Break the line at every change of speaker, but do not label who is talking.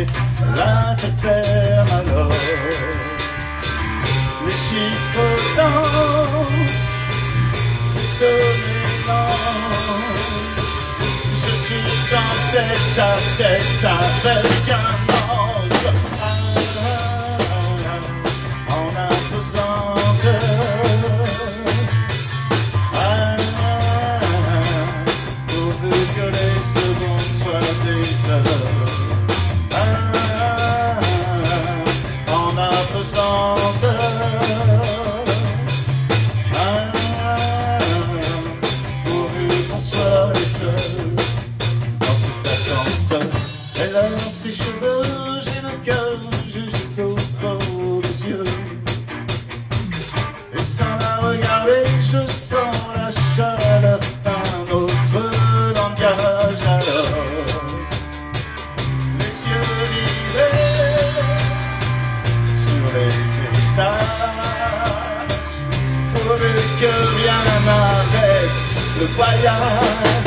la tête c'est l'interpermanent. Les chiffres dansent, sonnez Je suis en tête à tête avec un cheveux, j'ai le cœur juste au bord des yeux. Et sans la regarder, je sens la chaleur d'un autre langage alors. Les yeux rivés sur les étages, pourvu que rien n'arrête le voyage.